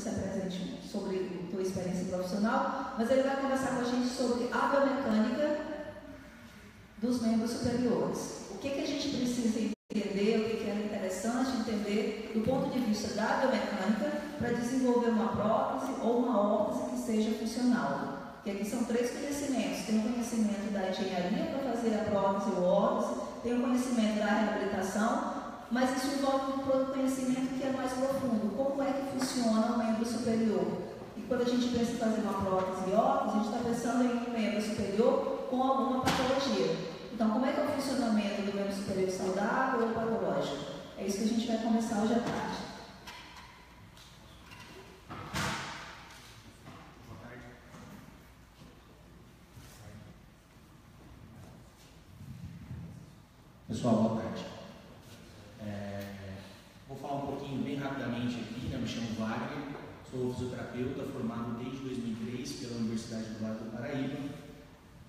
se apresente sobre a tua experiência profissional, mas ele vai conversar com a gente sobre a biomecânica dos membros superiores. O que, que a gente precisa entender, o que, que é interessante entender do ponto de vista da biomecânica para desenvolver uma prótese ou uma órtese que seja funcional. Que aqui são três conhecimentos. Tem o conhecimento da engenharia para fazer a prótese ou órtese, tem o conhecimento da reabilitação, mas isso envolve um conhecimento que é mais profundo. Como é que funciona o membro superior? E quando a gente pensa em fazer uma prótese órtese, a gente está pensando em um membro superior com alguma patologia. Então, como é que é o funcionamento do membro superior saudável ou patológico? É isso que a gente vai começar hoje à tarde. Pessoal, boa tarde. É, vou falar um pouquinho bem rapidamente aqui, né? me chamo Wagner, sou fisioterapeuta formado desde 2003 pela Universidade do Vale do Paraíba.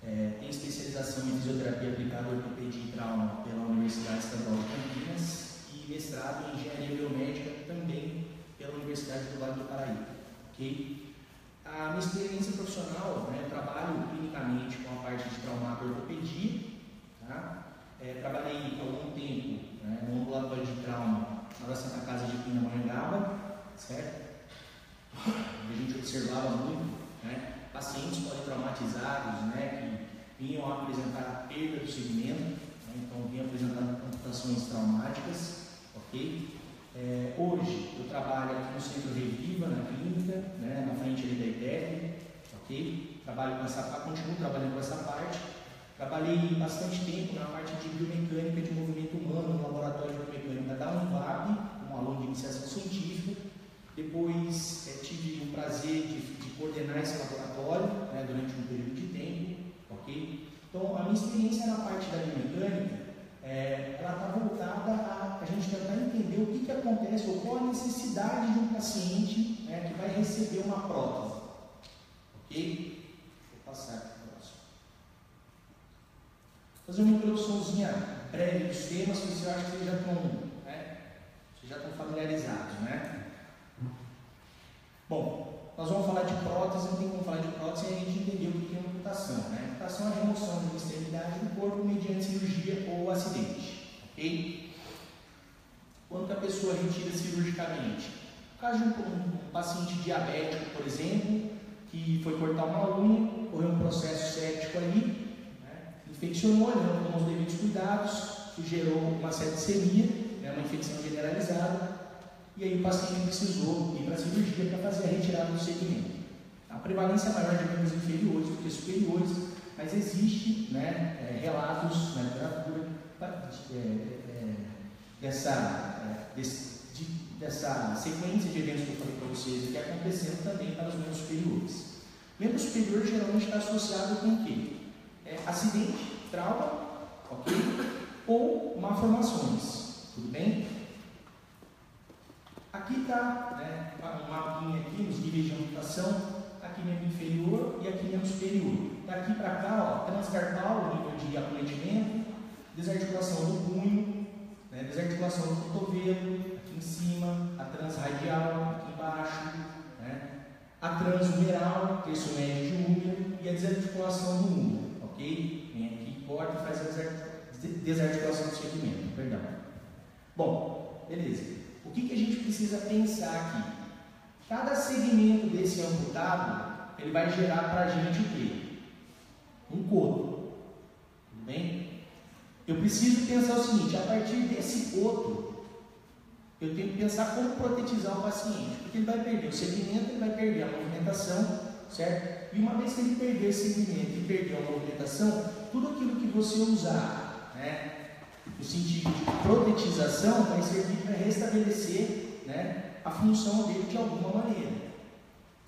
É, tenho especialização em fisioterapia aplicada à ortopedia e trauma pela Universidade Estadual de Campinas e mestrado em engenharia biomédica também pela Universidade do Vale do Paraíba. Okay? A minha experiência profissional, né, trabalho clinicamente com a parte de traumato ortopedia, tá? É, trabalhei algum tempo né, no ambulatório de trauma na Santa Casa de Pindamonhangaba, certo? A gente observava muito né, pacientes politraumatizados né, que vinham apresentar perda do segmento, né, então vinham apresentando amputações traumáticas, ok? É, hoje eu trabalho aqui no Centro Reviva, na clínica, né, na frente ali da ITEP, ok? Trabalho com essa, continuo trabalhando com essa parte Trabalhei bastante tempo na parte de biomecânica de movimento humano no laboratório de biomecânica da Univap, como aluno de iniciação científica. Depois é, tive o prazer de, de, coordenar esse laboratório né, durante um período de tempo, ok? Então, a minha experiência na parte da biomecânica, é, ela está voltada a, a gente tentar entender o que, que acontece ou qual a necessidade de um paciente né, que vai receber uma prótese, ok? Vou passar aqui fazer uma introduçãozinha breve dos temas, porque eu acho que vocês já estão, né, vocês já estão familiarizados, né? Bom, nós vamos falar de prótese, não tem como falar de prótese sem a gente entender o que é amputação, né? Amputação é a remoção de uma extremidade do corpo mediante cirurgia ou acidente, ok? Quando a pessoa retira cirurgicamente? No caso de um, paciente diabético, por exemplo, que foi cortar uma unha, ocorreu um processo séptico ali, infeccionou, ele não tomou os devidos cuidados, que gerou uma septicemia, né, uma infecção generalizada, e aí o paciente precisou ir para a cirurgia para fazer a retirada do segmento. A prevalência é maior de membros inferiores do que superiores, mas existe né, é, relatos na literatura é, é, dessa, é, desse, de, dessa sequência de eventos que eu falei para vocês aqui acontecendo também para os membros superiores. Membro superior geralmente está associado com o quê? É, acidente trauma, ok? Ou malformações, tudo bem? Aqui está né, um mapinha aqui, os níveis de amputação, aqui membro inferior e aqui membro superior. Daqui para cá, ó, transcarpal, nível de acometimento, desarticulação do punho, né, desarticulação do cotovelo, aqui em cima, a transradial, aqui embaixo, né, a transumeral, terço médio de úmero, e a desarticulação do úmero, ok? corta e faz a desarticulação do segmento. Perdão. Bom, beleza. O que, que a gente precisa pensar aqui? Cada segmento desse amputado, ele vai gerar para a gente o quê? Um coto. Tudo bem? Eu preciso pensar o seguinte, a partir desse coto, eu tenho que pensar como protetizar o paciente, porque ele vai perder o segmento, ele vai perder a movimentação, certo? E uma vez que ele perder esse segmento e perder a movimentação, tudo aquilo que você usar, né, no sentido de protetização, vai servir para restabelecer né, a função dele de alguma maneira.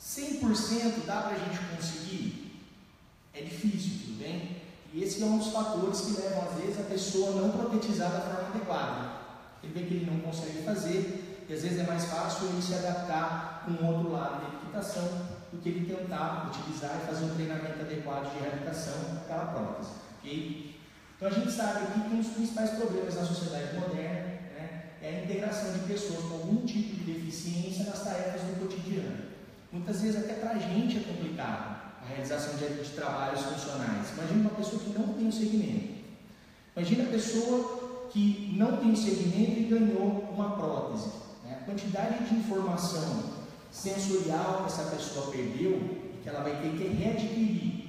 100% dá para a gente conseguir? É difícil, tudo bem? E esse é um dos fatores que levam, às vezes, a pessoa a não protetizar da forma adequada. Ele vê que ele não consegue fazer, e às vezes é mais fácil ele se adaptar com outro lado da equitação do que ele tentar utilizar e fazer um treinamento adequado de reabilitação daquela prótese. Okay? Então a gente sabe aqui que um dos principais problemas na sociedade moderna né, é a integração de pessoas com algum tipo de deficiência nas tarefas do cotidiano. Muitas vezes até para a gente é complicado a realização de, de trabalhos funcionais. Imagina uma pessoa que não tem o segmento. Imagina a pessoa que não tem o segmento e ganhou uma prótese. Né? A quantidade de informação sensorial que essa pessoa perdeu que ela vai ter que readquirir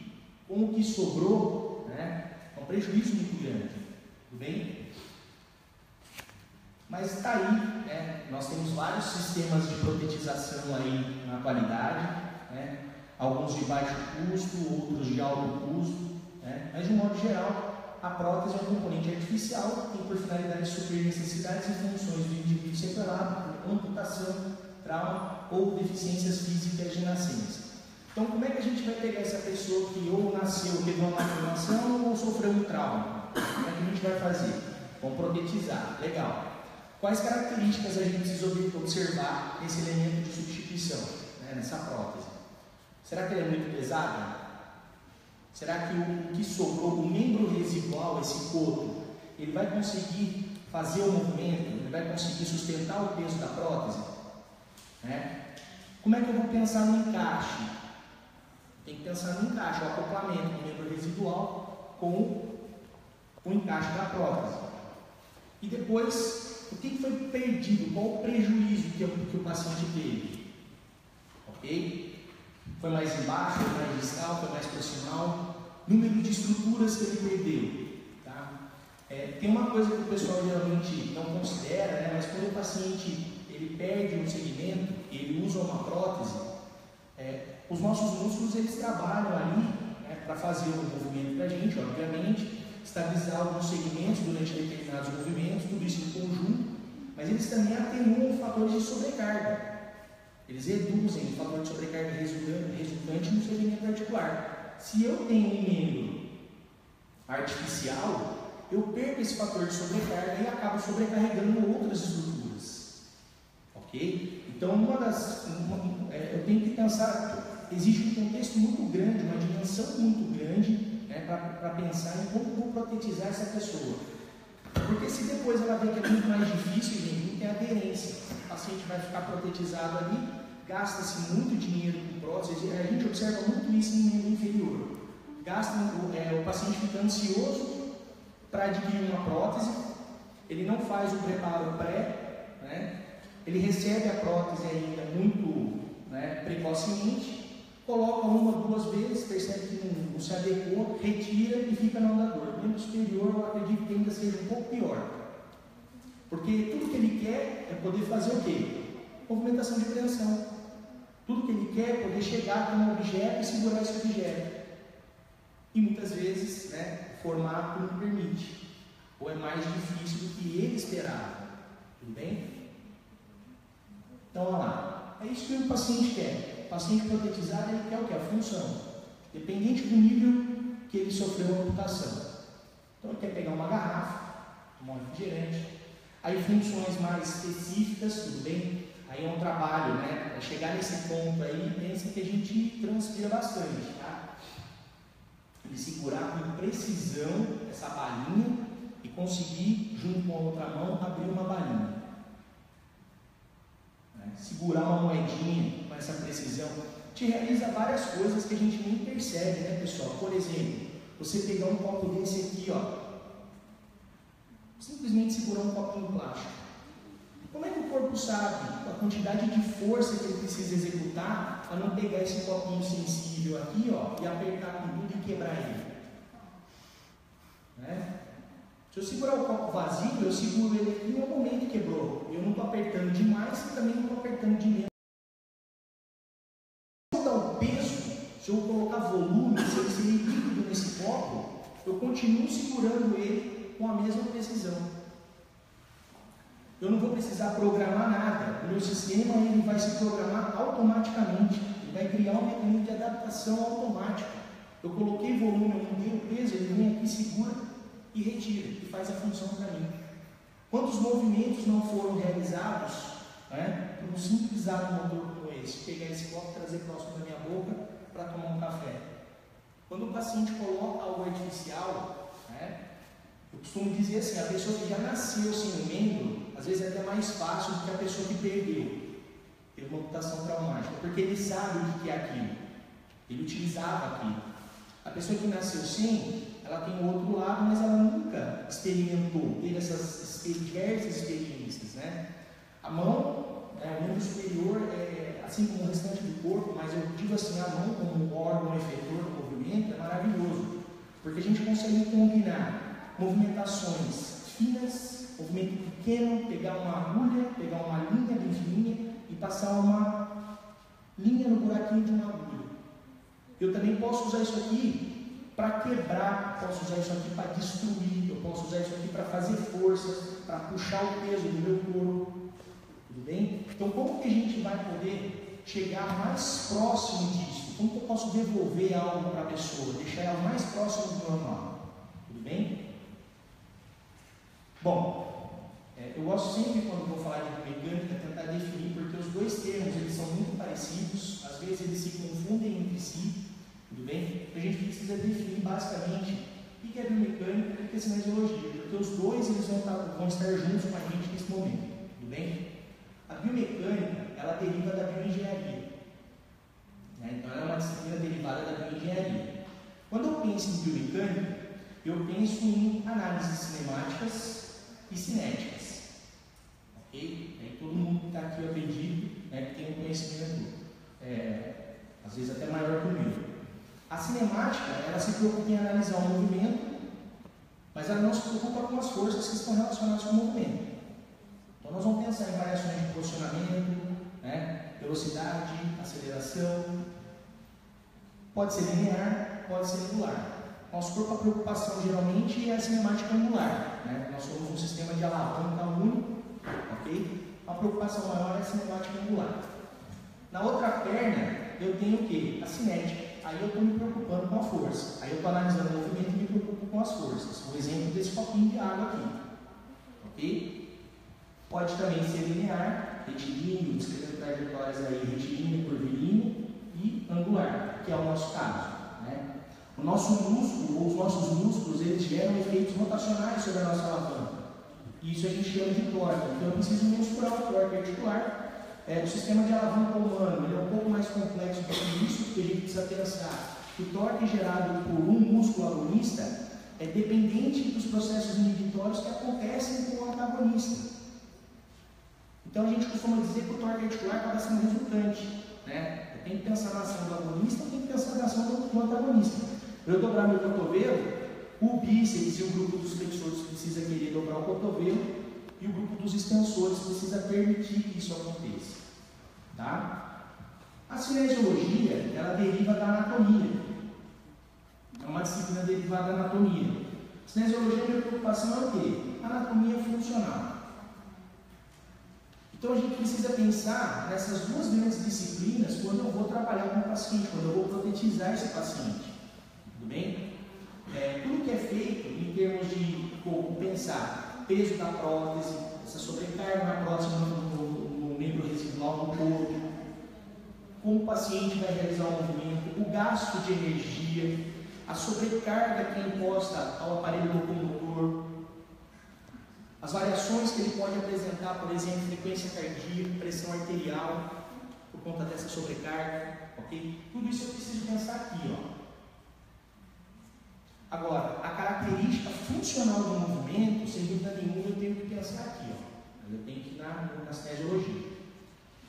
com o que sobrou, prejuízo muito grande. Tudo bem? Mas está aí, né? nós temos vários sistemas de protetização aí na qualidade, né? alguns de baixo custo, outros de alto custo, né? mas de um modo geral, a prótese é um componente artificial tem por finalidade suprir necessidades e funções do indivíduo separado por amputação, trauma ou deficiências físicas de nascença. Então, como é que a gente vai pegar essa pessoa que ou nasceu, teve uma malformação ou sofreu um trauma? Como é que a gente vai fazer? Vamos protetizar. Legal. Quais características a gente precisa observar nesse elemento de substituição, né, nessa prótese? Será que ele é muito pesado? Será que o que sobrou, o membro residual, esse coto, ele vai conseguir fazer o movimento? Ele vai conseguir sustentar o peso da prótese? Né? Como é que eu vou pensar no encaixe? Tem que pensar no encaixe, o acoplamento do membro residual com o encaixe da prótese. E depois o que foi perdido? Qual o prejuízo que, que o paciente teve? Ok? Foi mais embaixo, foi mais distal, foi mais proximal? Número de estruturas que ele perdeu. Tá? É, tem uma coisa que o pessoal geralmente não considera, né? mas quando o paciente ele perde um segmento, ele usa uma prótese, é, os nossos músculos eles trabalham ali né, para fazer o movimento para a gente, obviamente, estabilizar alguns segmentos durante determinados movimentos, tudo isso em conjunto, mas eles também atenuam fatores de sobrecarga. Eles reduzem o fator de sobrecarga resultante no segmento articular. Se eu tenho um membro artificial, eu perco esse fator de sobrecarga e acabo sobrecarregando outras estruturas. Ok? Então, uma das. Uma, é, eu tenho que pensar. Existe um contexto muito grande, uma dimensão muito grande né, para pensar em como vou protetizar essa pessoa. Porque se depois ela vê que é muito mais difícil, gente, tem aderência. O paciente vai ficar protetizado ali, gasta-se muito dinheiro com prótese, a gente observa muito isso em membro inferior. Gasta é, o paciente fica ansioso para adquirir uma prótese, ele não faz o preparo pré, né? ele recebe a prótese ainda muito né, precocemente, coloca uma, duas vezes, percebe que não, não se adequou, retira e fica no andador. Membro superior, eu acredito que ainda seja um pouco pior. Porque tudo que ele quer é poder fazer o quê? Movimentação de preensão. Tudo que ele quer é poder chegar com um objeto e segurar esse objeto. E muitas vezes, né, formato não permite. Ou é mais difícil do que ele esperava. Tudo bem? Então, olha lá. É isso que o paciente quer paciente protetizado ele quer o que? A função, dependente do nível que ele sofreu a amputação. Então ele quer pegar uma garrafa, tomar um refrigerante, aí funções mais específicas, tudo bem? Aí é um trabalho, né? Para chegar nesse ponto aí, pensa que a gente transpira bastante, tá? Ele segurar com precisão essa balinha e conseguir, junto com a outra mão, abrir uma balinha. Né? Segurar uma moedinha com essa precisão, te realiza várias coisas que a gente nem percebe, né, pessoal? Por exemplo, você pegar um copo desse aqui, ó, simplesmente segurar um copinho plástico. Como é que o corpo sabe a quantidade de força que ele precisa executar para não pegar esse copinho sensível aqui, ó, e apertar com tudo e quebrar ele? Né? Se eu segurar o copo vazio, eu seguro ele aqui no momento quebrou. Eu não apertando demais e também não estou apertando de menos. Se eu colocar volume, se ele ser líquido nesse copo, eu continuo segurando ele com a mesma precisão. Eu não vou precisar programar nada. O meu sistema ele vai se programar automaticamente. Ele vai criar um mecanismo de adaptação automático. Eu coloquei volume, eu mudei o peso, ele vem aqui, segura e retira, e faz a função para mim. Quantos movimentos não foram realizados né, por um simples ato como esse? Pegar esse copo, trazer próximo da minha boca para tomar um café. Quando o paciente coloca algo artificial, né, eu costumo dizer assim, a pessoa que já nasceu sem um membro, às vezes é até mais fácil do que a pessoa que perdeu. Teve computação traumática, porque ele sabe o que é aquilo. Ele utilizava aquilo. A pessoa que nasceu sem, ela tem o outro lado, mas ela nunca experimentou, teve essas diversas experiências. Né? A mão, né, o membro superior, é, assim como o restante do corpo, mas eu digo assim, a mão como um órgão efetor do movimento é maravilhoso, porque a gente consegue combinar movimentações finas, movimento pequeno, pegar uma agulha, pegar uma linha bem fininha e passar uma linha no buraquinho de uma agulha. Eu também posso usar isso aqui para quebrar, posso usar isso aqui para destruir, eu posso usar isso aqui para fazer força, para puxar o peso do meu corpo. Tudo bem? Então, como que a gente vai poder chegar mais próximo disso? Como que eu posso devolver algo para a pessoa, deixar ela mais próxima do normal? Tudo bem? Bom, é, eu gosto sempre, quando vou falar de mecânica, tentar definir, porque os dois termos eles são muito parecidos, às vezes eles se confundem entre si. Tudo bem? A gente precisa definir basicamente o que é biomecânica e o que é cinesiologia, porque os dois eles vão estar, vão estar juntos com a gente nesse momento. Tudo bem? A biomecânica ela deriva da bioengenharia. Né? Então ela é uma disciplina derivada da bioengenharia. Quando eu penso em biomecânica, eu penso em análises cinemáticas e cinéticas. Ok? Aí todo mundo que está aqui, eu acredito, né, que tem um conhecimento, é, às vezes até maior que o meu. A cinemática, ela se preocupa em analisar o movimento, mas ela não se preocupa com as forças que estão relacionadas com o movimento. Então nós vamos pensar em variações de posicionamento, né, velocidade, aceleração. Pode ser linear, pode ser angular. Nosso corpo, a preocupação geralmente é a cinemática angular. Né? Nós somos um sistema de alavanca único, ok? A preocupação maior é a cinemática angular. Na outra perna, eu tenho o que? A cinética. Aí eu estou me preocupando com a força. Aí eu estou analisando o movimento e me preocupo com as forças. O exemplo desse copinho de água aqui. Ok? Pode também ser linear, retilíneo, escrevendo trajetórias aí, retilíneo, curvilíneo e angular, que é o nosso caso. Né? O nosso músculo, ou os nossos músculos, eles geram efeitos rotacionais sobre a nossa alavanca. Isso a gente chama de torque. Então eu preciso muscular o torque articular é, o sistema de alavanca humano ele é um pouco mais complexo do que isso, porque a gente precisa pensar que o torque gerado por um músculo agonista é dependente dos processos inibitórios que acontecem com o antagonista. Então a gente costuma dizer que o torque articular acaba sendo resultante. Né? Eu tenho que pensar na ação do agonista, tenho que pensar na ação do, do antagonista. Eu dobrar meu cotovelo, o bíceps e o grupo dos flexores precisa querer dobrar o cotovelo, e o grupo dos extensores precisa permitir que isso aconteça. Tá? A cinesiologia, ela deriva da anatomia. É uma disciplina derivada da anatomia. A cinesiologia, minha preocupação é o quê? Anatomia funcional. Então a gente precisa pensar nessas duas grandes disciplinas quando eu vou trabalhar com o paciente, quando eu vou protetizar esse paciente. Tudo bem? É, tudo que é feito em termos de como pensar peso da prótese, essa sobrecarga na prótese no, no, membro residual do corpo, como o paciente vai realizar o movimento, o gasto de energia, a sobrecarga que é imposta ao aparelho locomotor, as variações que ele pode apresentar, por exemplo, frequência cardíaca, pressão arterial, por conta dessa sobrecarga, ok? Tudo isso eu preciso pensar aqui, ó. Agora, a característica funcional do movimento, sem dúvida nenhuma, eu tenho que pensar aqui. Ó. Eu tenho que ir na, na cinesiologia.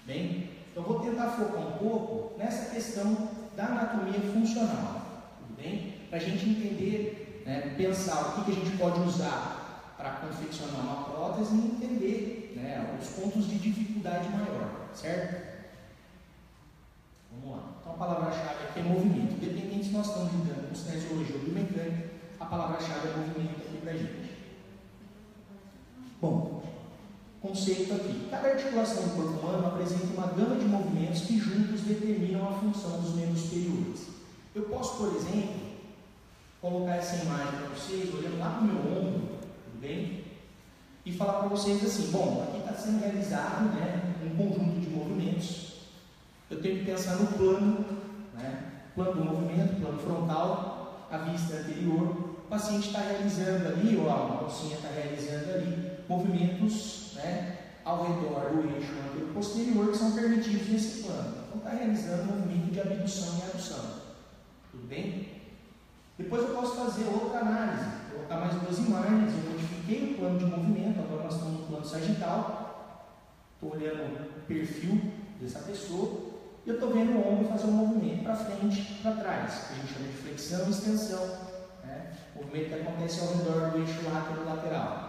Bem? Então, vou tentar focar um pouco nessa questão da anatomia funcional. Bem? Para a gente entender, né, pensar o que, que a gente pode usar para confeccionar uma prótese e entender né, os pontos de dificuldade maior. Certo? Vamos lá. Então, a palavra-chave aqui é movimento. Independente se nós estamos lidando com cinesiologia ou biomecânica, a palavra-chave é movimento aqui para a gente. Bom, conceito aqui. Cada articulação do corpo humano apresenta uma gama de movimentos que juntos determinam a função dos membros superiores. Eu posso, por exemplo, colocar essa imagem para vocês, olhando lá para o meu ombro, tudo bem? E falar para vocês assim, bom, aqui está sendo realizado né, um conjunto de movimentos. Eu tenho que pensar no plano, né, plano do movimento, plano frontal, a vista anterior, o paciente está realizando ali, ou a mocinha está realizando ali, movimentos né, ao redor do eixo anterior posterior que são permitidos nesse plano. Então está realizando um movimento de abdução e adução. Tudo bem? Depois eu posso fazer outra análise, colocar mais duas imagens, eu modifiquei o plano de movimento, agora nós estamos no plano sagital, estou olhando o perfil dessa pessoa, e eu estou vendo o ombro fazer um movimento para frente para trás, que a gente chama de flexão e extensão. Né? O movimento que acontece ao redor do eixo lateral.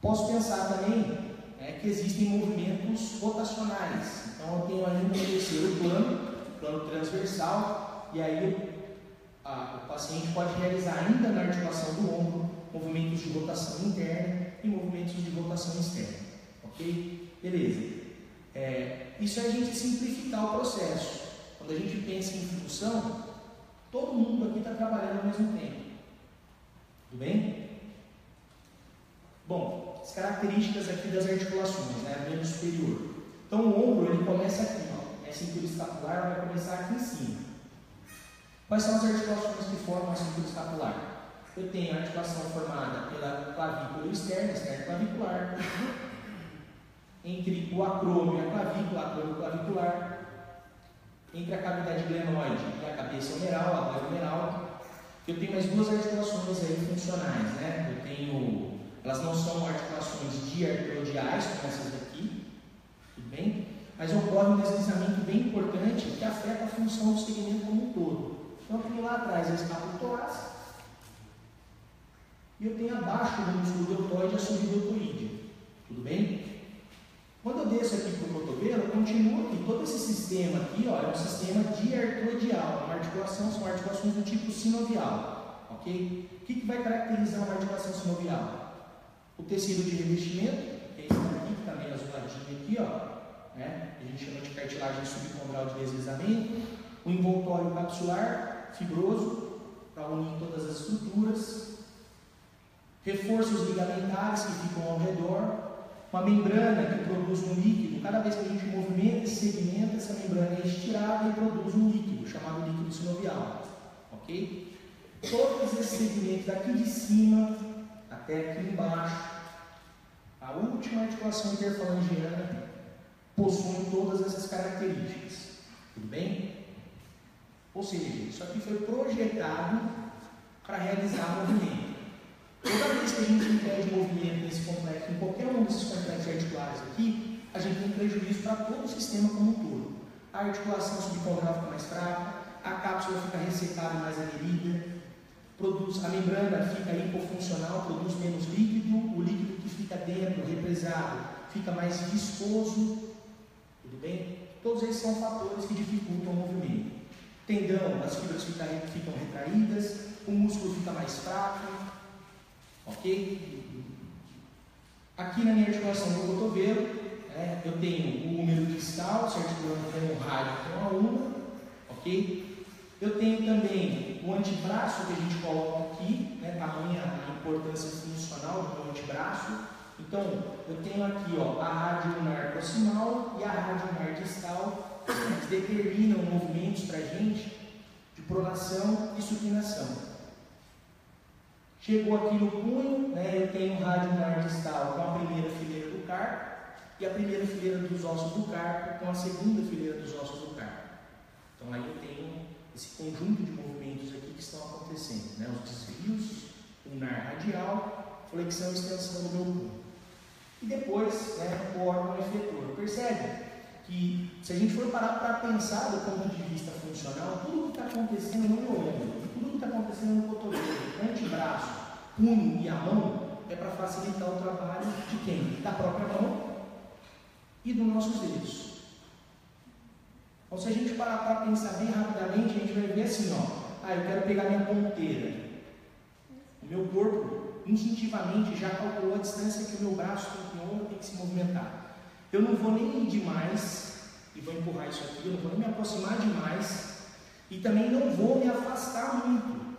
Posso pensar também é, que existem movimentos rotacionais. Então eu tenho ainda um terceiro plano, plano transversal, e aí a, o paciente pode realizar ainda na articulação do ombro movimentos de rotação interna e movimentos de rotação externa. Ok? Beleza. É, isso é a gente simplificar o processo. Quando a gente pensa em função, todo mundo aqui está trabalhando ao mesmo tempo. Tudo bem? Bom, as características aqui das articulações, né, membro superior. Então o ombro ele começa aqui, ó, é cintura escapular, vai começar aqui em cima. Quais são as articulações que formam a cintura escapular? Eu tenho a articulação formada pela clavícula externa, externa clavicular, entre o acrômio e a clavícula, acrômio clavicular, entre a cavidade glenoide e a cabeça humeral, a glenohumeral. Eu tenho mais duas articulações aí funcionais, né? Eu tenho elas não são articulações diartrodiais, como essas daqui, tudo bem? Mas ocorre um deslizamento bem importante que afeta a função do segmento como um todo. Então, eu tenho lá atrás a escápula torácica e eu tenho abaixo do músculo deltoide a subdeltoide. Tudo bem? Quando eu desço aqui para o cotovelo, eu continuo aqui. Todo esse sistema aqui ó, é um sistema diartrodial. Uma articulação são articulações do tipo sinovial. Ok? O que, que vai caracterizar uma articulação sinovial? O tecido de revestimento, que é esse daqui, que também é azuladinho aqui, ó, né? a gente chama de cartilagem subcondral de deslizamento. O envoltório capsular, fibroso, para unir todas as estruturas. Reforços ligamentares que ficam ao redor. Uma membrana que produz um líquido. Cada vez que a gente movimenta esse segmento, essa membrana é estirada e produz um líquido, chamado líquido sinovial. Ok? Todos esses segmentos daqui de cima até aqui embaixo, a última articulação interfalangiana possui todas essas características. Tudo bem? Ou seja, isso aqui foi projetado para realizar movimento. Toda vez que a gente impede movimento nesse complexo, em qualquer um desses complexos articulares aqui, a gente tem prejuízo para todo o sistema como um todo. A articulação subcondral fica mais fraca, a cápsula fica ressecada mais aderida, produz, a membrana fica hipofuncional, produz menos líquido, o líquido que fica dentro, represado, fica mais viscoso, tudo bem? Todos esses são fatores que dificultam o movimento. Tendão, as fibras ficam retraídas, o músculo fica mais fraco, ok? Aqui na minha articulação do cotovelo, é, eu tenho o número distal, se articulando com o rádio com a uma, ok? Eu tenho também o antebraço que a gente coloca aqui, né, tamanha a importância funcional do antebraço. Então, eu tenho aqui ó, a rádio lunar proximal e a rádio lunar distal, que determinam movimentos para a gente de pronação e supinação. Chegou aqui no punho, né, eu tenho rádio lunar distal com a primeira fileira do carpo e a primeira fileira dos ossos do carpo com a segunda fileira dos ossos do carpo. Então, aí eu tenho esse conjunto de movimentos aqui que estão acontecendo, né? os desvios, ulnar radial, flexão e extensão do meu corpo. E depois, né, o órgão efetor. Percebe que se a gente for parar para pensar do ponto de vista funcional, tudo que está acontecendo no meu ombro, que está acontecendo no cotovelo, antebraço, punho e a mão, é para facilitar o trabalho de quem? Da própria mão e dos nossos dedos. Então, se a gente parar para pensar bem rapidamente, a gente vai ver assim: ó, ah, eu quero pegar minha ponteira. O meu corpo, instintivamente, já calculou a distância que o meu braço tem que ombro tem que se movimentar. Eu não vou nem ir demais, e vou empurrar isso aqui, eu não vou nem me aproximar demais, e também não vou me afastar muito.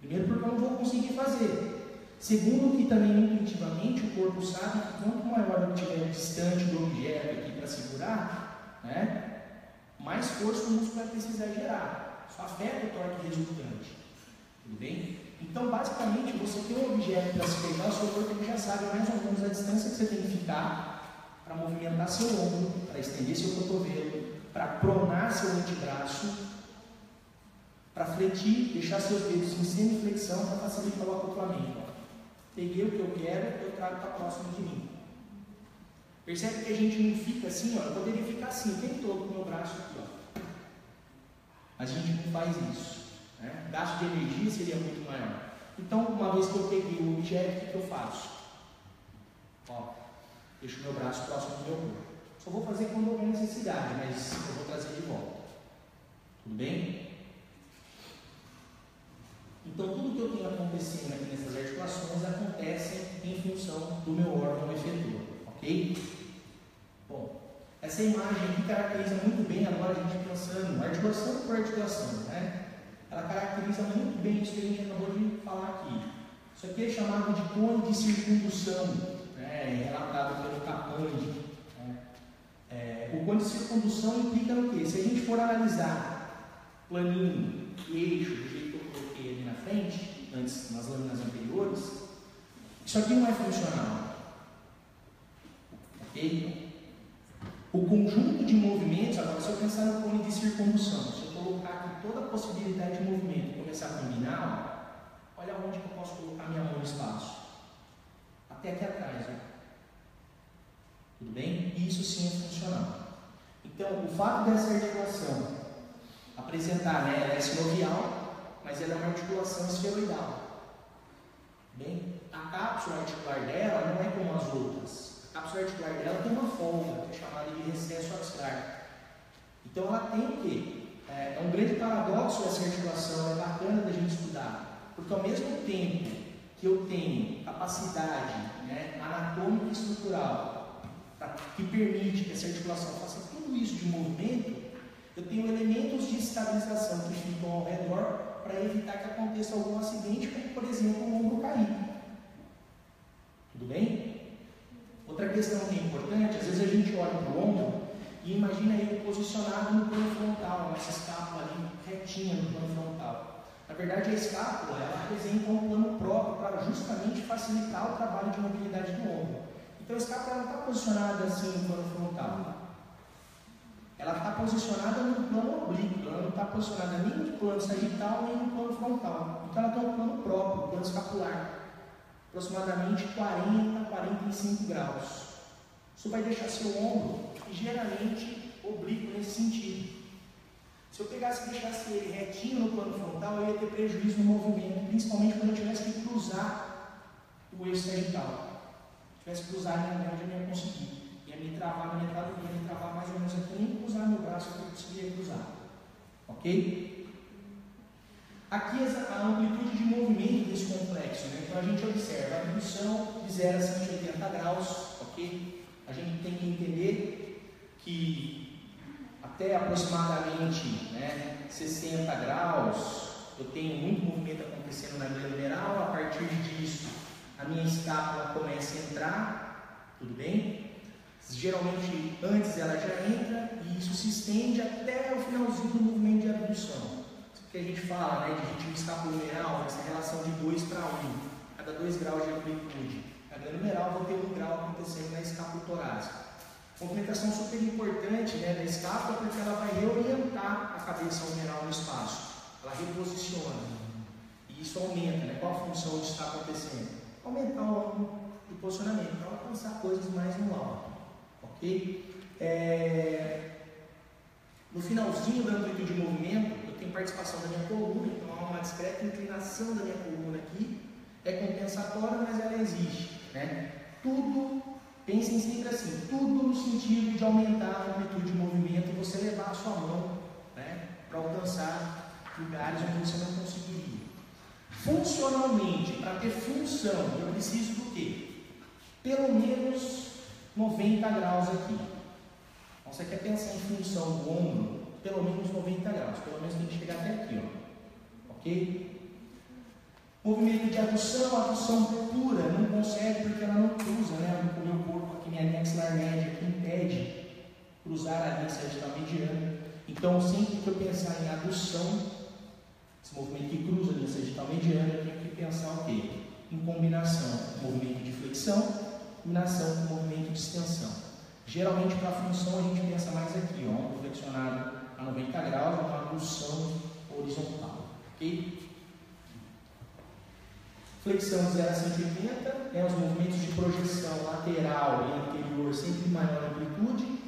Primeiro, porque eu não vou conseguir fazer. Segundo, que também intuitivamente o corpo sabe que quanto maior eu estiver distante do objeto aqui para segurar, né, mais força o músculo vai precisar gerar. Isso afeta o torque resultante. Tudo bem? Então, basicamente, você tem um objeto para se pegar, o seu corpo já sabe mais ou menos a distância que você tem que ficar para movimentar seu ombro, para estender seu cotovelo, para pronar seu antebraço, para fletir, deixar seus dedos em semiflexão para facilitar o acoplamento. Peguei o que eu quero, eu trago para próximo de mim. Percebe que a gente não fica assim, ó, eu poderia ficar assim o tempo todo com o meu braço aqui, ó. Mas a gente não faz isso. Né? Gasto de energia seria muito maior. Então, uma vez que eu peguei o objeto, o que, eu faço? Ó, deixo o meu braço próximo do meu corpo. Só vou fazer quando houver necessidade, mas eu vou trazer de volta. Tudo bem? Então, tudo que eu tenho acontecendo aqui nessas articulações acontece em função do meu órgão efetor, ok? Bom, essa imagem aqui caracteriza muito bem agora a gente pensando articulação por articulação, né? Ela caracteriza muito bem isso que a gente acabou de falar aqui. Isso aqui é chamado de cone de circundução, né? é relatado pelo Capandi. Né? É, o cone de circundução implica no quê? Se a gente for analisar planinho, eixo, frente, antes, nas lâminas anteriores, isso aqui não é funcional. Ok? O conjunto de movimentos, agora se eu pensar no cone de circundução, se eu colocar aqui toda a possibilidade de movimento e começar a combinar, olha onde que eu posso colocar minha mão no espaço. Até aqui atrás. Ó. Tudo bem? Isso sim é funcional. Então, o fato dessa articulação apresentar, né, ela sinovial, mas ela é uma articulação esferoidal. Bem, a cápsula articular dela não é como as outras. A cápsula articular dela tem uma folga, que é chamada de recesso axilar. Então ela tem o quê? É, é um grande paradoxo essa articulação, é bacana da gente estudar. Porque ao mesmo tempo que eu tenho capacidade né, anatômica e estrutural pra, que permite que essa articulação faça tudo isso de movimento, eu tenho elementos de estabilização que ficam ao redor para evitar que aconteça algum acidente, como por exemplo o ombro cair. Tudo bem? Outra questão que é importante, às vezes a gente olha para o ombro e imagina ele posicionado no plano frontal, nossa escápula ali retinha no plano frontal. Na verdade, a escápula ela apresenta um plano próprio para justamente facilitar o trabalho de mobilidade do ombro. Então a escápula não está posicionada assim no plano frontal ela está posicionada no plano oblíquo, ela não está posicionada nem no plano sagital nem no plano frontal. Então ela tem um plano próprio, um plano escapular, aproximadamente 40, 45 graus. Isso vai deixar seu ombro ligeiramente oblíquo nesse sentido. Se eu pegasse e deixasse ele retinho no plano frontal, eu ia ter prejuízo no movimento, principalmente quando eu tivesse que cruzar o eixo sagital. Se tivesse que cruzar a linha eu não ia conseguir me travar na metade do me travar mais ou menos aqui, nem cruzar meu braço que eu conseguia cruzar. Ok? Aqui a amplitude de movimento desse complexo. Né? Então a gente observa a abdução de 0 a 180 graus. Ok? A gente tem que entender que até aproximadamente né, 60 graus eu tenho muito movimento acontecendo na minha lateral. A partir disso, a minha escápula começa a entrar. Tudo bem? Geralmente antes ela já entra e isso se estende até o finalzinho do movimento de abdução. Isso que a gente fala né, de ritmo escapulomeral, essa relação de 2 para 1, um, cada 2 graus de amplitude. Cada numeral vai ter um grau acontecendo na escápula torácica. Movimentação super importante né, da escápula porque ela vai reorientar a cabeça numeral no espaço. Ela reposiciona. E isso aumenta. Né? Qual a função disso está acontecendo? Aumentar o de posicionamento, para alcançar coisas mais no alto. Ok? É, no finalzinho da amplitude de movimento, eu tenho participação da minha coluna, então há uma discreta inclinação da minha coluna aqui. É compensatória, mas ela existe. Né? Tudo, pensem sempre assim, tudo no sentido de aumentar a amplitude de movimento, você levar a sua mão né, para alcançar lugares onde você não conseguiria. Funcionalmente, para ter função, eu preciso do quê? Pelo menos 90 graus aqui. Então, você quer pensar em função do ombro, pelo menos 90 graus, pelo menos tem que chegar até aqui, ó. ok? Movimento de adução, adução pura, não consegue porque ela não cruza, né? O meu corpo aqui, minha linha axilar média aqui impede cruzar a linha sagital mediana. Então, sempre que eu pensar em adução, Esse movimento que cruza a linha sagital mediana, eu tenho que pensar o quê? Em combinação com movimento de flexão, combinação com movimento de extensão. Geralmente, para a função, a gente pensa mais aqui, ó, um flexionado a 90 graus, uma abdução horizontal. Ok? Flexão de 0 a 180, né, os movimentos de projeção lateral e anterior sempre maior amplitude,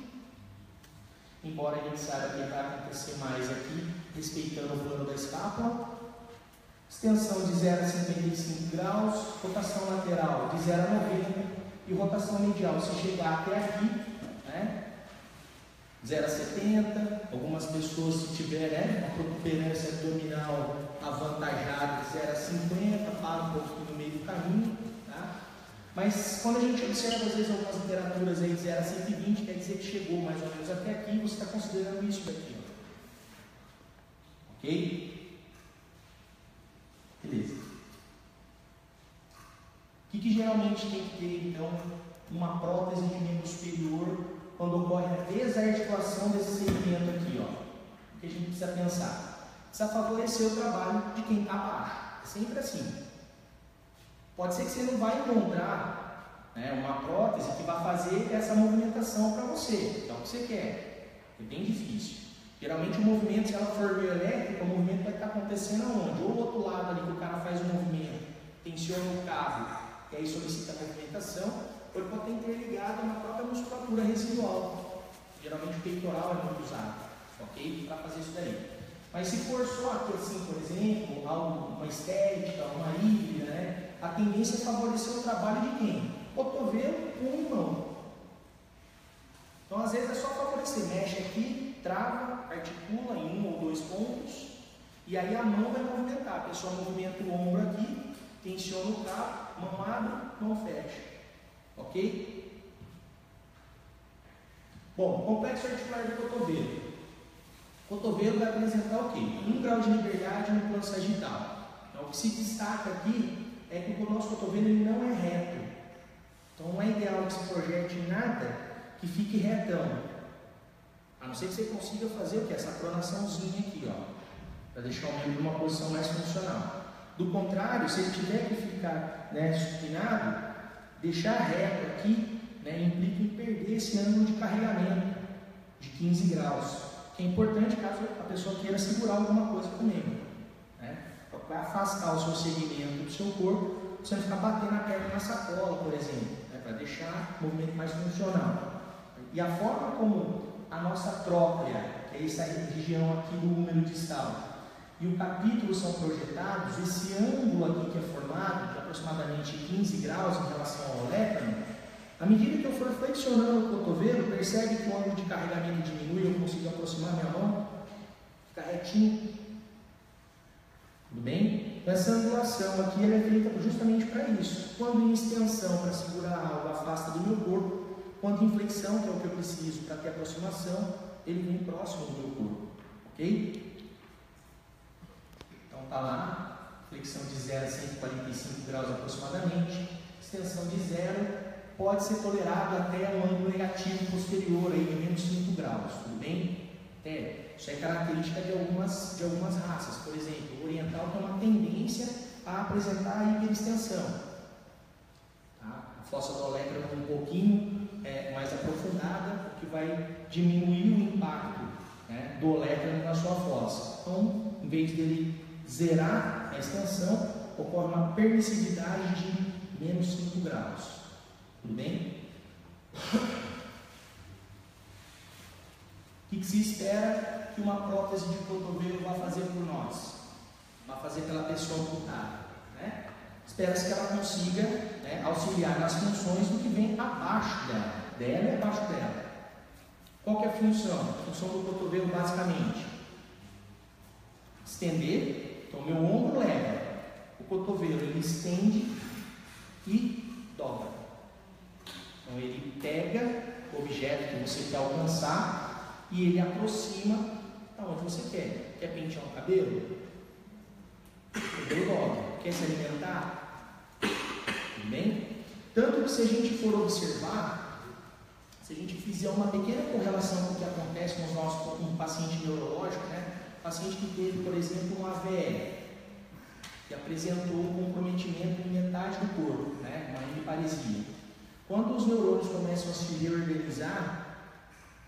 embora a gente saiba que vai acontecer mais aqui, respeitando o plano da escápula. Extensão de 0 a 55 graus, rotação lateral de 0 a 90 e rotação medial, se chegar até aqui, né, 0 a 70, algumas pessoas se tiver né, uma protuberância abdominal avantajada, 0 a 50, para um pouco no meio do caminho. Tá? Mas quando a gente observa às vezes algumas literaturas aí de 0 a 120, quer dizer que chegou mais ou menos até aqui, você está considerando isso daqui. Ó. Ok? Beleza. O que, que geralmente tem que ter então uma prótese de membro superior quando ocorre a desarticulação desse segmento aqui, ó. O que a gente precisa pensar? Precisa favorecer o trabalho de quem está abaixo. É sempre assim. Pode ser que você não vai encontrar né, uma prótese que vai fazer essa movimentação para você, é o que você quer. É bem difícil. Geralmente o movimento, se ela for bioelétrica, o movimento vai estar acontecendo aonde? Ou do outro lado ali que o cara faz o movimento, tensiona o cabo, e aí solicita a movimentação, ele pode estar interligado na própria musculatura residual. Geralmente o peitoral é muito usado, ok? Para fazer isso daí. Mas se for só aqui assim, por exemplo, algo, uma estética, uma híbrida, né? A tendência é favorecer o trabalho de quem? Cotovelo ou mão. Então, às vezes é só favorecer, mexe aqui, trava, articula em um ou dois pontos, e aí a mão vai movimentar. A pessoa movimenta o ombro aqui, tensiona o cabo, mão abre, mão fecha. Ok? Bom, complexo articular do cotovelo. O cotovelo vai apresentar o quê? Um grau de liberdade no plano sagital. Então, o que se destaca aqui é que o nosso cotovelo ele não é reto. Então, não é ideal que se projete nada que fique retão. A não ser que você consiga fazer o que? Essa pronaçãozinha aqui, ó. Para deixar o membro numa posição mais funcional. Do contrário, se ele tiver que ficar né, supinado, Deixar reto aqui né, implica em perder esse ângulo de carregamento de 15 graus, que é importante caso a pessoa queira segurar alguma coisa comigo. Né? Para afastar o seu segmento do seu corpo, você não ficar batendo a perna na sacola, por exemplo, né, para deixar o movimento mais funcional. E a forma como a nossa trópia, que é essa região aqui do úmero distal, e o capítulo são projetados, esse ângulo aqui que é formado, de aproximadamente 15 graus em relação ao olécano, à medida que eu for flexionando o cotovelo, percebe que o ângulo de carregamento diminui, eu consigo aproximar minha mão, fica retinho. Tudo bem? Então, essa angulação aqui é feita justamente para isso. Quando em extensão, para segurar algo, afasta do meu corpo, quando em flexão, que é o que eu preciso para ter aproximação, ele vem próximo do meu corpo. Ok? Está lá, flexão de 0 a 145 graus aproximadamente, extensão de 0, pode ser tolerado até um ângulo negativo posterior, aí, de menos 5 graus, tudo bem? É, isso é característica de algumas, de algumas raças, por exemplo, o oriental tem uma tendência a apresentar hiperextensão. Tá? A fossa do olecra é um pouquinho é, mais aprofundada, o que vai diminuir o impacto né, do olecra na sua fossa. Então, em vez dele zerar a extensão, ocorre uma permissividade de menos 5 graus. Tudo bem? O que, se espera que uma prótese de cotovelo vá fazer por nós? Vai fazer pela pessoa amputada. Né? Espera-se que ela consiga né, auxiliar nas funções do que vem abaixo dela, dela e abaixo dela. Qual é a função? A função do cotovelo, basicamente, estender então, meu ombro leva, o cotovelo ele estende e dobra. Então, ele pega o objeto que você quer alcançar e ele aproxima aonde você quer. Quer pentear o cabelo? O cabelo dobra. Quer se alimentar? Tudo bem? Tanto que se a gente for observar, se a gente fizer uma pequena correlação com o que acontece com, os nossos, com um paciente neurológico, né? Paciente que teve, por exemplo, um AVE, que apresentou comprometimento em metade do corpo, né, uma hemiparesia. Quando os neurônios começam a se reorganizar,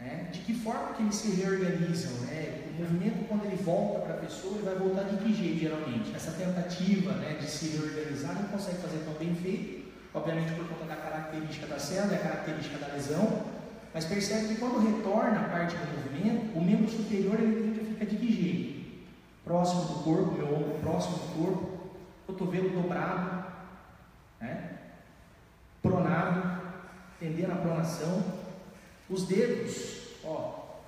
né, de que forma que eles se reorganizam? Né? O movimento, quando ele volta para a pessoa, ele vai voltar de que jeito, geralmente? Essa tentativa né, de se reorganizar não consegue fazer tão bem feito, obviamente por conta da característica da célula, da característica da lesão, mas percebe que quando retorna a parte do movimento, o membro superior ele tende a ficar jeito? Próximo do corpo, meu ombro próximo do corpo, cotovelo dobrado, né? pronado, tendendo a pronação, os dedos, ó,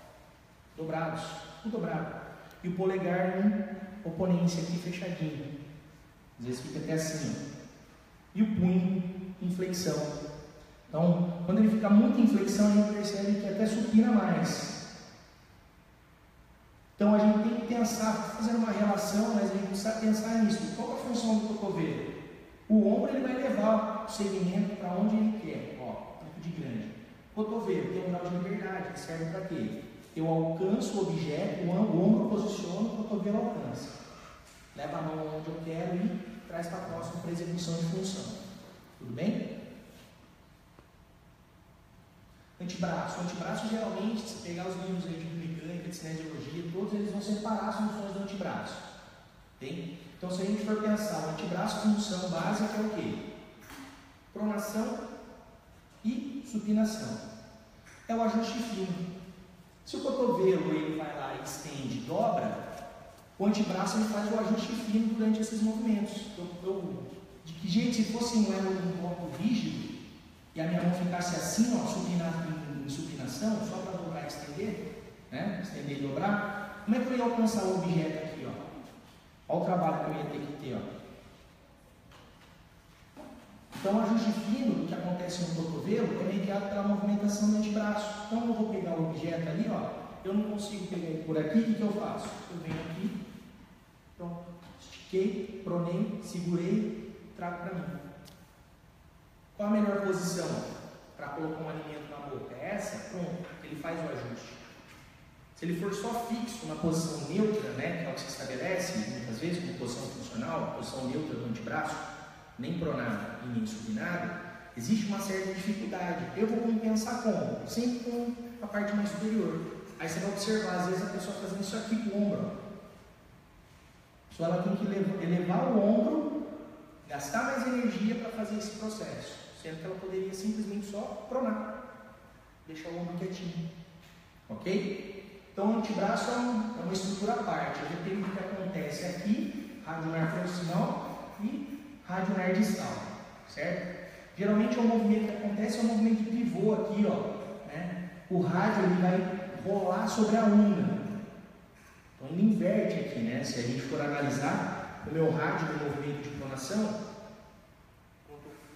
dobrados, tudo dobrado, e o polegar em oponência aqui fechadinho, às vezes fica até assim, ó. e o punho em flexão, então, quando ele fica muito em flexão, a gente percebe que até supina mais. Então, a gente tem que pensar, fazendo uma relação, mas a gente precisa pensar nisso. Qual a função do cotovelo? O ombro ele vai levar o segmento para onde ele quer, ó, muito de grande. O cotovelo tem um grau de liberdade, que serve para quê? Eu alcanço o objeto, o ombro posiciona, o cotovelo alcança. Leva a mão onde eu quero e traz para próximo para execução de função. Tudo bem? Antebraço. O antebraço, geralmente, se pegar os livros aí de mecânica, de cinesiologia, todos eles vão separar as funções do antebraço. Tem? Então, se a gente for pensar, o antebraço, função básica é o quê? Pronação e supinação. É o ajuste fino. Se o cotovelo ele vai lá estende, dobra, o antebraço ele faz o ajuste fino durante esses movimentos. Eu, eu, de que jeito, se fosse um, um bloco rígido, e a minha mão ficasse assim, ó, em supinação, só para dobrar e estender, né? estender e dobrar, como é que eu ia alcançar o objeto aqui? Ó? Olha o trabalho que eu ia ter que ter. Ó. Então, o ajuste fino que acontece no cotovelo é mediado pela movimentação do antebraço. Então, eu vou pegar o objeto ali, ó, eu não consigo pegar ele por aqui, o que, que eu faço? Eu venho aqui, pronto, estiquei, pronei, segurei, trago para mim. Qual a melhor posição para colocar um alimento na boca? É essa? Pronto, ele faz o ajuste. Se ele for só fixo na posição neutra, né, que é o que se estabelece muitas vezes como posição funcional, posição neutra do antebraço, nem pronado e nem supinado, existe uma certa dificuldade. Eu vou compensar como? Sempre com a parte mais superior. Aí você vai observar, às vezes, a pessoa fazendo isso aqui com o ombro. Só ela tem que elevar o ombro, gastar mais energia para fazer esse processo sendo que ela poderia simplesmente só pronar, deixar o ombro quietinho. Ok? Então, o antebraço é, um, é uma estrutura à parte. A gente tem o que acontece aqui, radionar proximal e radionar distal, certo? Geralmente, o movimento que acontece é um movimento de pivô aqui, ó. Né? O rádio ele vai rolar sobre a unha. Então, ele inverte aqui, né? Se a gente for analisar o meu rádio do movimento de pronação,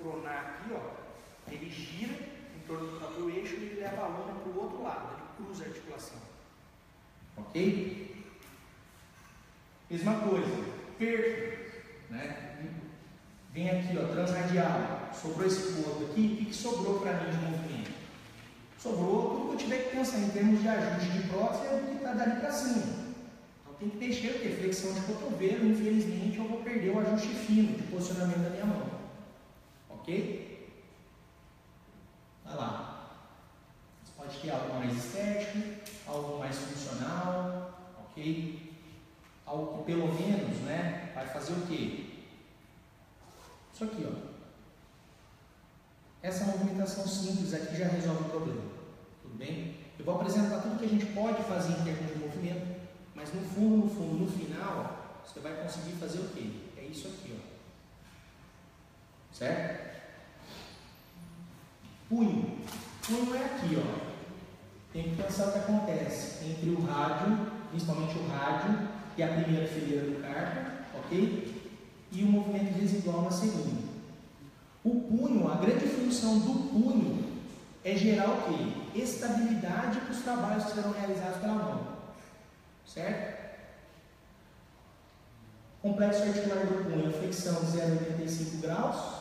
pronar aqui, ó, ele gira em torno do próprio eixo e ele leva a lona para o outro lado, ele cruza a articulação. Ok? Mesma coisa, perto, né? Vem aqui, ó, transradial, sobrou esse ponto aqui, o que, que sobrou para mim de movimento? Sobrou tudo que eu tiver que pensar em termos de ajuste de prótese é o que está dali para cima. Então tem que mexer o que? Flexão de cotovelo, infelizmente eu vou perder o ajuste fino de posicionamento da minha mão. Ok? Vai lá. Você pode ter algo mais estético, algo mais funcional, ok? Algo que pelo menos, né, vai fazer o quê? Isso aqui, ó. Essa movimentação simples aqui já resolve o problema. Tudo bem? Eu vou apresentar tudo que a gente pode fazer em termos de movimento, mas no fundo, no fundo, no final, você vai conseguir fazer o quê? É isso aqui, ó. Certo? Punho. Punho é aqui, ó. Tem que pensar o que acontece entre o rádio, principalmente o rádio, e a primeira fileira do carpo, ok? E o movimento residual na segunda. O punho, a grande função do punho é gerar o quê? Estabilidade para os trabalhos que serão realizados pela mão. Certo? Complexo articular do punho, flexão de 0,85 graus,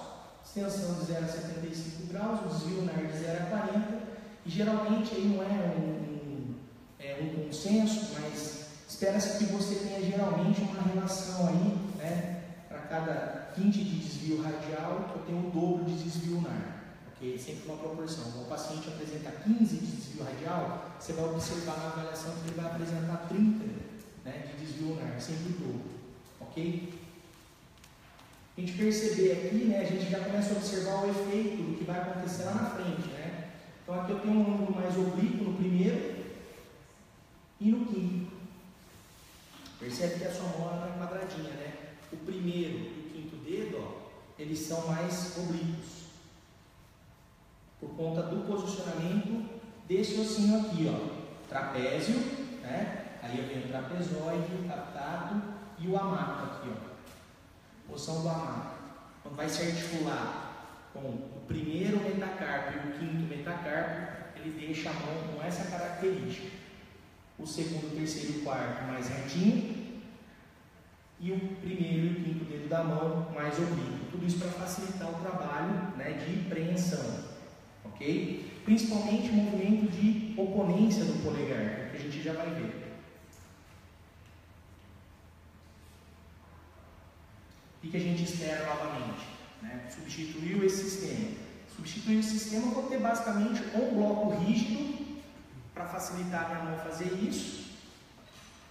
extensão de 0 a 75 graus, o desvio NAR de 0 a 40, e geralmente aí não é um, é um consenso, mas espera-se que você tenha geralmente uma relação aí, né, para cada 20 de desvio radial, eu tenho o dobro de desvio lunar. Ok? Sempre uma proporção. o paciente apresenta 15 de desvio radial, você vai observar na avaliação que ele vai apresentar 30 né, de desvio lunar, sempre o dobro. Ok? A gente perceber aqui, né, a gente já começa a observar o efeito do que vai acontecer lá na frente. Né? Então aqui eu tenho um ângulo mais oblíquo no primeiro e no quinto. Percebe que a sua mão está quadradinha, né? O primeiro e o quinto dedo, ó, eles são mais oblíquos. Por conta do posicionamento desse ossinho aqui, ó. Trapézio, né? Aí eu venho o trapezoide, captado e o amato aqui, ó. Posição do amato. Quando vai se articular com o primeiro metacarpo e o quinto metacarpo, ele deixa a mão com essa característica o segundo, terceiro e quarto mais retinho, e o primeiro e o quinto dedo da mão mais oblíquo. Tudo isso para facilitar o trabalho né, de preensão, ok? Principalmente o movimento de oponência do polegar, que a gente já vai ver. O que a gente espera novamente? Né? Substituiu esse sistema. Substituir o sistema, vou ter basicamente um bloco rígido para facilitar a minha mão fazer isso.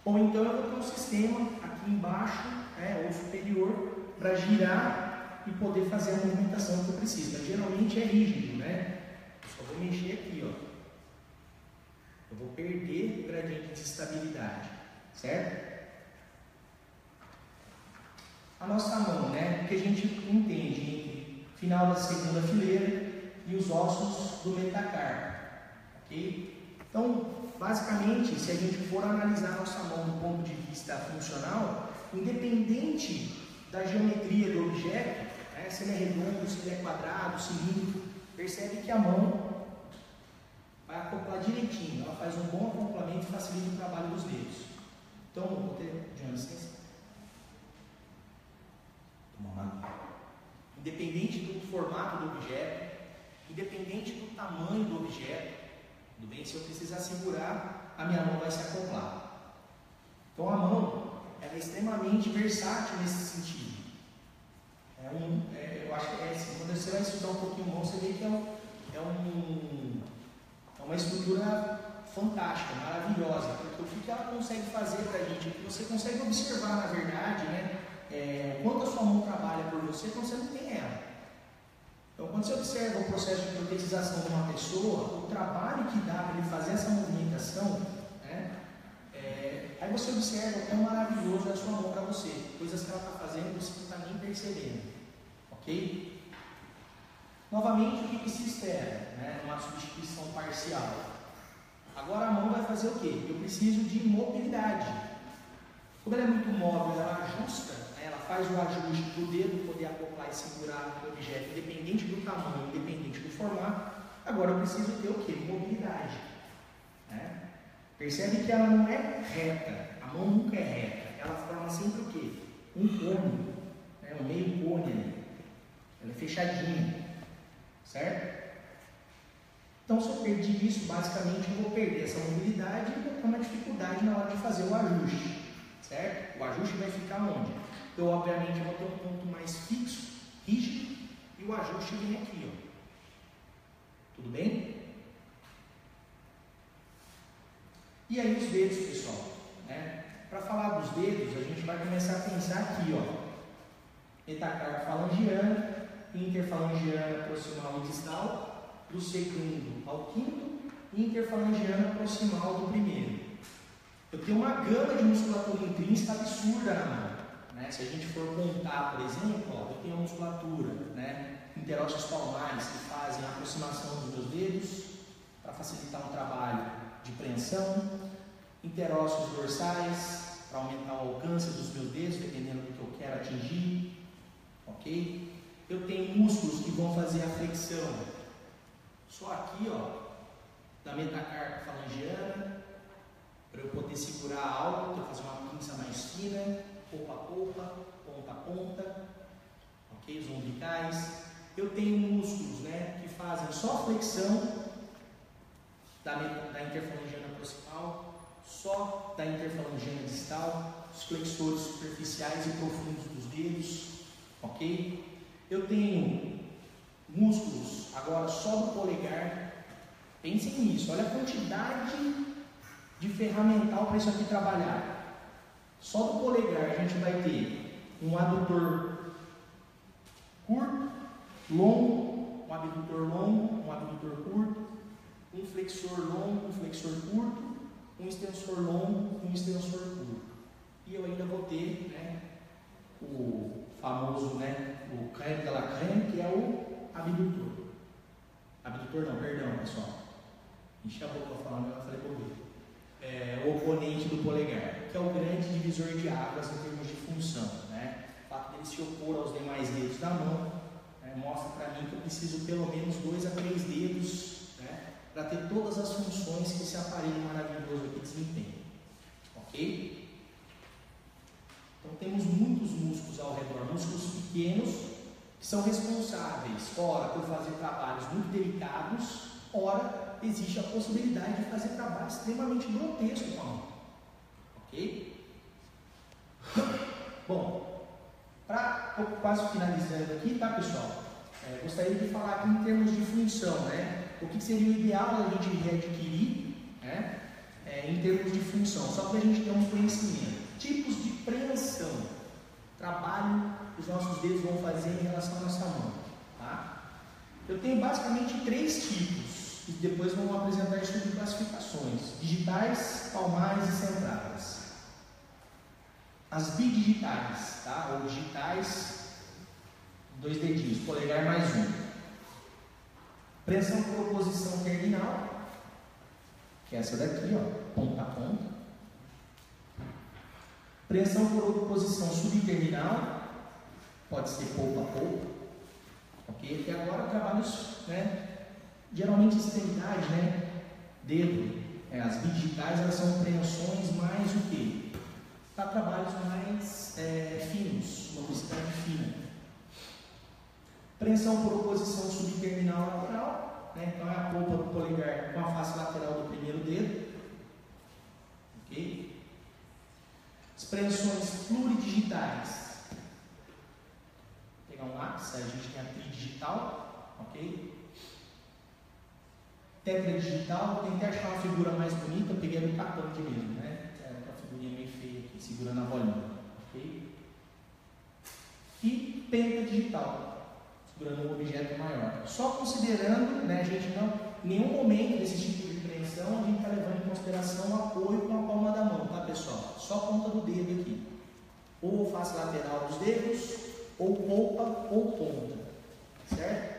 Ou então eu vou ter um sistema aqui embaixo, né, ou superior, para girar e poder fazer a movimentação que eu preciso. Mas geralmente é rígido, né? Eu só vou mexer aqui, ó. Eu vou perder o gradiente de estabilidade, certo? A nossa mão, né? Que a gente entende entre final da segunda fileira e os ossos do metacarpo, ok? Então, basicamente, se a gente for analisar nossa mão do ponto de vista funcional, independente da geometria do objeto, né, se ele é redondo, se ele é quadrado, cilíndrico, percebe que a mão vai acoplar direitinho, ela faz um bom acoplamento e facilita o trabalho dos dedos. Então, vou ter, de licença. Independente do formato do objeto, independente do tamanho do objeto, tudo bem? Se eu precisar segurar, a minha mão vai se acoplar. Então a mão é extremamente versátil nesse sentido. É um, é, eu acho que é quando você vai estudar um pouquinho mão, você vê que é, um, é, um, é uma estrutura fantástica, maravilhosa, porque o que ela consegue fazer para a gente, você consegue observar na verdade, né, é, quanto a sua mão trabalha por você quando você não tem ela. Então, quando você observa o processo de protetização de uma pessoa, o trabalho que dá para ele fazer essa movimentação, né, é, aí você observa o quão maravilhoso é a sua mão para você, coisas que ela está fazendo e você não está nem percebendo. Ok? Novamente, o que, que se espera? Né, uma substituição parcial. Agora a mão vai fazer o quê? Eu preciso de mobilidade. Como ela é muito móvel, ela ajusta faz o ajuste do dedo, poder acoplar e segurar o objeto, independente do tamanho, independente do formato. Agora eu preciso ter o que? Mobilidade. Né? Percebe que ela não é reta, a mão nunca é reta, ela forma sempre o quê? Um cone, né? um meio cone ali. Ela é fechadinha, certo? Então, se eu perdi isso, basicamente eu vou perder essa mobilidade e vou ter uma dificuldade na hora de fazer o ajuste, certo? O ajuste vai ficar onde? Eu obviamente vou ter um ponto mais fixo, rígido, e o ajuste vem aqui, ó. Tudo bem? E aí os dedos, pessoal, né? Para falar dos dedos, a gente vai começar a pensar aqui, ó. Metacarfalangiana, interfalangiana proximal e distal, do segundo ao quinto, interfalangiana proximal do primeiro. Eu tenho uma gama de musculatura intrínseca absurda na mão. Né? Se a gente for contar, por exemplo, ó, eu tenho a musculatura, né? interósseos palmares que fazem a aproximação dos meus dedos para facilitar um trabalho de preensão, interósseos dorsais para aumentar o alcance dos meus dedos, dependendo do que eu quero atingir, ok? Eu tenho músculos que vão fazer a flexão, só aqui, ó, da metacarpa falangiana, para eu poder segurar algo, que fazer uma pinça mais fina, polpa a polpa, ponta a ponta, ok? Os umbilicais. Eu tenho músculos né, que fazem só flexão da, da interfalangiana proximal, só da interfalangina distal, os flexores superficiais e profundos dos dedos, ok? Eu tenho músculos agora só do polegar. Pensem nisso, olha a quantidade de ferramental para isso aqui trabalhar. Só do polegar a gente vai ter um adutor curto, longo, um abdutor longo, um abdutor curto, um flexor longo, um flexor curto, um extensor longo, um extensor curto. E eu ainda vou ter né, o famoso né, o creme de la creme, que é o abdutor. Abdutor não, perdão pessoal. Enchi a boca mas eu falei bobeira. É, o oponente do polegar, que é o grande divisor de águas em termos de função. Né? O fato dele se opor aos demais dedos da mão né, mostra para mim que eu preciso pelo menos dois a três dedos né, para ter todas as funções que esse aparelho maravilhoso aqui desempenha. Ok? Então temos muitos músculos ao redor, músculos pequenos que são responsáveis, ora, por fazer trabalhos muito delicados, ora, existe a possibilidade de fazer trabalho extremamente grotesco com a mão. Ok? Bom, para quase finalizando aqui, tá pessoal? É, gostaria de falar aqui em termos de função, né? O que seria o ideal a gente readquirir, né? É, em termos de função, só para a gente ter um conhecimento. Tipos de preensão, trabalho que os nossos dedos vão fazer em relação à nossa mão, tá? Eu tenho basicamente três tipos, e depois vamos apresentar isso em classificações: digitais, palmares e centradas. As bidigitais, tá? Ou digitais, dois dedinhos, polegar mais um. Pressão por oposição terminal, que é essa daqui, ó, ponta a ponta. Pressão por oposição subterminal, pode ser polpa a polpa. Ok? Até agora trabalhos, né? Geralmente extremidade, né? Dedo. É, as bidigitais elas são preensões mais o quê? Para trabalhos mais é, finos, motricidade fina. Preensão por oposição subterminal lateral, né? então é a polpa do polegar com a face lateral do primeiro dedo. Ok? As preensões pluridigitais. Vou pegar um lápis, a gente tem a tridigital, ok? Tetradigital, tentei achar uma figura mais bonita, peguei no de mesmo, né? É uma figurinha meio feia aqui, segurando a bolinha, ok? E pentadigital, segurando um objeto maior. Só considerando, né, a gente não, nenhum momento desse tipo de preensão, a gente está levando em consideração o apoio com a palma da mão, tá pessoal? Só a ponta do dedo aqui. Ou face lateral dos dedos, ou polpa ou ponta. Certo?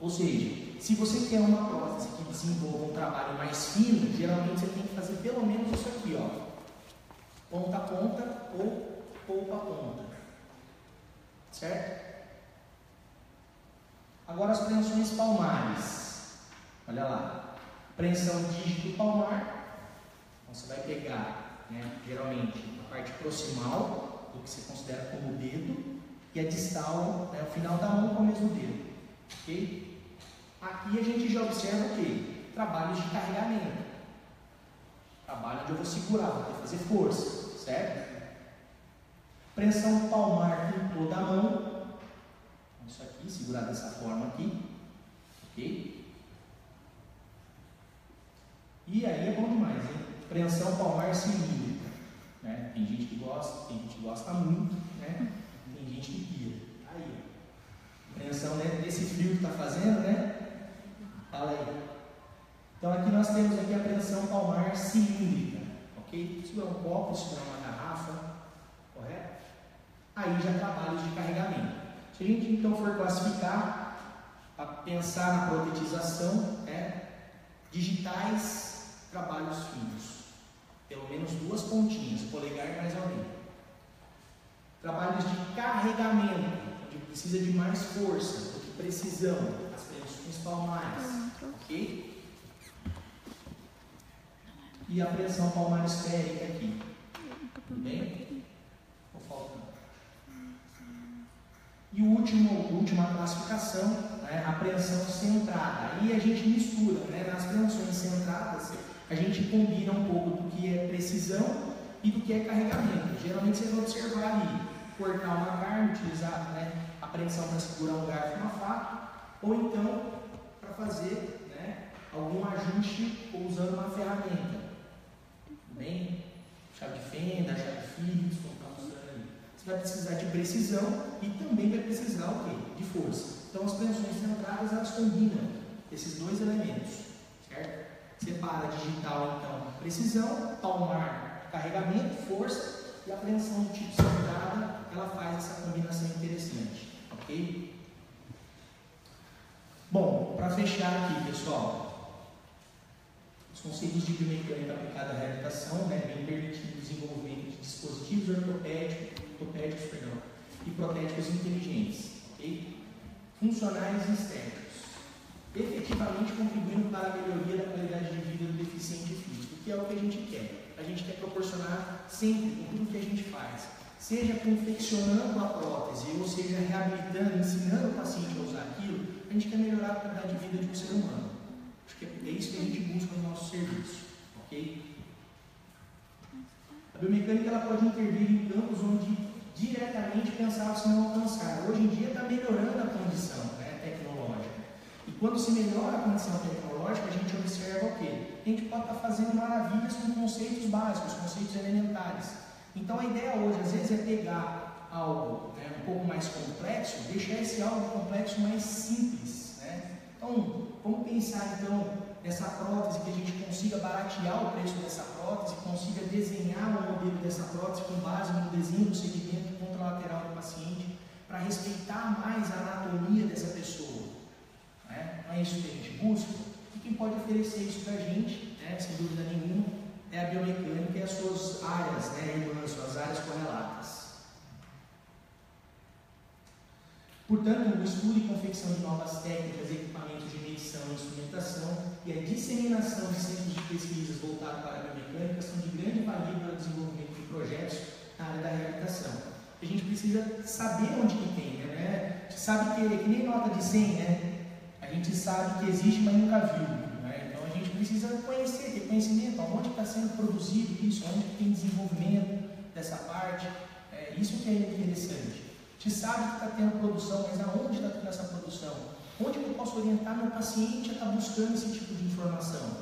Ou seja, se você quer uma prótese que desenvolva um trabalho mais fino, geralmente você tem que fazer pelo menos isso aqui, ó. Ponta a ponta ou polpa a ponta. Certo? Agora as preensões palmares. Olha lá. Preensão dígito palmar. Então, você vai pegar, né, geralmente, a parte proximal, do que você considera como dedo, e a distal, né, o final da mão com o mesmo dedo. Ok? Aqui a gente já observa o quê? Trabalhos de carregamento. Trabalho onde eu vou segurar, vou fazer força, certo? Pressão palmar em toda a mão. Isso aqui, segurar dessa forma aqui. Ok? E aí é bom demais, hein? Pressão palmar cilíndrica. Né? Tem gente que gosta, tem gente que gosta muito, né? Tem gente que Pressão né? desse frio que está fazendo, né? Fala aí. Então aqui nós temos aqui a pressão palmar cilíndrica, ok? Isso é um copo, isso é uma garrafa, correto? Aí já trabalhos de carregamento. Se a gente então for classificar, para pensar na protetização, é digitais, trabalhos finos. Pelo menos duas pontinhas, polegar mais alguém. Trabalhos de carregamento, precisa de mais força, do que precisão, as pressões palmares. Ok? E a pressão palmar esférica aqui. Tudo bem? Ou faltando? E o último, última classificação, né, a pressão centrada. Aí a gente mistura, né, nas pressões centradas, a gente combina um pouco do que é precisão e do que é carregamento. Geralmente vocês vão observar ali, cortar uma carne, utilizar né, a pressão para segurar um garfo e uma faca, ou então para fazer né, algum ajuste usando uma ferramenta. Bem? Chave de fenda, chave fio, como está mostrando ali. Você vai precisar de precisão e também vai precisar o? De força. Então as tensões centradas elas combinam esses dois elementos, certo? Separa digital então precisão, palmar carregamento, força e apreensão do tipo centrada, ela faz essa combinação interessante, ok? Bom, para fechar aqui, pessoal, os conceitos de biomecânica aplicada à reabilitação né, vem permitindo o desenvolvimento de dispositivos ortopédicos, ortopédicos perdão, e protéticos inteligentes, ok? funcionais e estéticos, efetivamente contribuindo para a melhoria da qualidade de vida do deficiente físico, que é o que a gente quer. A gente quer proporcionar sempre tudo que a gente faz, seja confeccionando a prótese, ou seja, reabilitando, ensinando o paciente a usar aquilo, a gente quer melhorar a qualidade de vida de um ser humano. Acho que é isso que a gente busca no nosso serviço, ok? A biomecânica ela pode intervir em campos onde diretamente pensava-se não alcançar. Hoje em dia está melhorando a condição né, tecnológica. E quando se melhora a condição tecnológica, a gente observa o quê? A gente pode estar tá fazendo maravilhas com conceitos básicos, conceitos elementares. Então a ideia hoje, às vezes, é pegar algo né, um pouco mais complexo, deixar esse algo complexo mais simples. Né? Então, vamos pensar então nessa prótese, que a gente consiga baratear o preço dessa prótese, consiga desenhar o modelo dessa prótese com base no desenho do segmento contralateral do paciente, para respeitar mais a anatomia dessa pessoa. Né? Não é isso que a gente busca? E quem pode oferecer isso para a gente, né, sem dúvida nenhuma, é a biomecânica e as suas áreas, né, irmãs, suas áreas correlatas. Portanto, o estudo e confecção de novas técnicas, equipamentos de medição e instrumentação e a disseminação de centros de pesquisas voltados para a biomecânica são de grande valia para o desenvolvimento de projetos na área da reabilitação. A gente precisa saber onde que tem, né? A gente sabe que, que nem nota de 100, né? A gente sabe que existe, mas nunca viu. Né? Então a gente precisa conhecer, ter conhecimento, onde está sendo produzido isso, onde tem desenvolvimento dessa parte. É, isso que é interessante. Gente sabe que está tendo produção, mas aonde está tendo essa produção? Onde eu posso orientar meu paciente a estar tá buscando esse tipo de informação?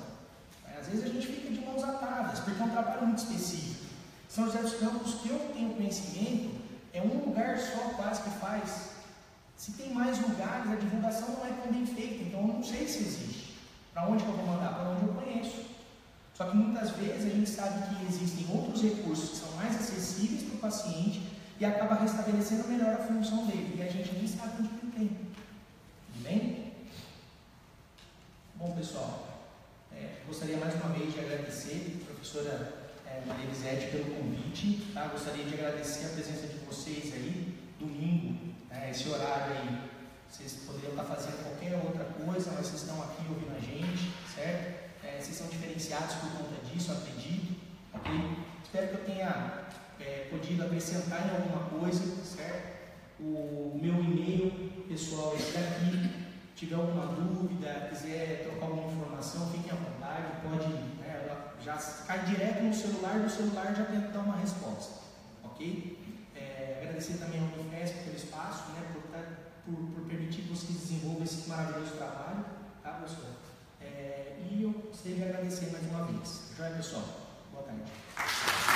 É, às vezes a gente fica de mãos atadas, porque é um trabalho muito específico. São José dos Campos, que eu tenho conhecimento, é um lugar só quase que faz. Se tem mais lugares, a divulgação não é tão bem feita, então eu não sei se existe. Para onde eu vou mandar? Para onde eu conheço. Só que muitas vezes a gente sabe que existem outros recursos que são mais acessíveis para o paciente e acaba restabelecendo melhor a função dele. E a gente nem sabe onde ele tem. Tudo bem? Bom, pessoal, é, gostaria mais uma vez de agradecer a professora é, Maria Elisete pelo convite. Tá? Gostaria de agradecer a presença de vocês aí, domingo, né, esse horário aí. Vocês poderiam estar fazendo qualquer outra coisa, mas vocês estão aqui ouvindo a gente, certo? É, vocês são diferenciados por conta disso, acredito. Ok? Espero que eu tenha é, podido acrescentar em alguma coisa, certo? O meu e-mail pessoal está aqui. Tiver alguma dúvida, quiser trocar alguma informação, fiquem à vontade, pode né, já cai direto no celular, no celular já tenta dar uma resposta, ok? É, agradecer também ao Unifesp pelo espaço, né, por, por, permitir que vocês desenvolvam esse maravilhoso trabalho, tá, pessoal? É, e eu gostaria de agradecer mais uma vez. Joia, pessoal? Boa tarde.